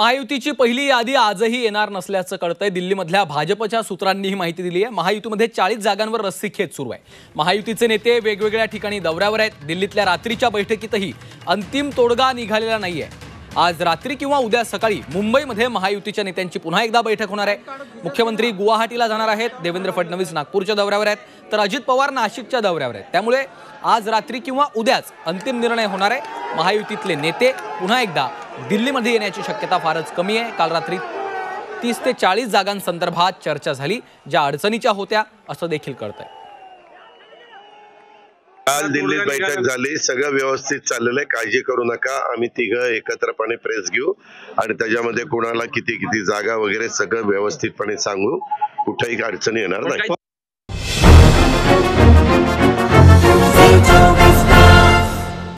महायुतीची पहिली यादी आजही येणार नसल्याचं कळतंय. दिल्लीमधल्या भाजपच्या सूत्रांनी ही माहिती दिली आहे महायुतीमध्ये चाळीस जागांवर रस्सीखेच सुरू आहे. महायुतीचे नेते वेगवेगळ्या ठिकाणी दौऱ्यावर आहेत. दिल्लीतल्या रात्रीच्या बैठकीतही अंतिम तोडगा निघालेला नाहीये. आज रात्री किंवा उद्या सकाळी मुंबईमध्ये महायुतीच्या नेत्यांची पुन्हा एकदा बैठक होणार आहे. मुख्यमंत्री गुवाहाटीला जाणार आहेत. देवेंद्र फडणवीस नागपूरच्या दौऱ्यावर आहेत. तर अजित पवार नाशिकच्या दौऱ्यावर आहेत. त्यामुळे आज रात्री किंवा उद्याच अंतिम निर्णय होणार आहे. महायुतीतले नेते पुन्हा एकदा दिल्लीमध्ये येण्याची शक्यता फारच कमी आहे. काल रात्री तीस ते चाळीस जागांसंदर्भात चर्चा झाली. ज्या अडचणीच्या होत्या असं देखील कळतंय. काल दिल्लीत बैठक झाली. सगळं व्यवस्थित चाललेलं आहे. काळजी करू नका. आम्ही तिघं एकत्रपणे प्रेस घेऊ. आणि त्याच्यामध्ये कुणाला किती किती जागा वगैरे सगळं व्यवस्थितपणे सांगू. कुठेही अडचणी येणार नाही.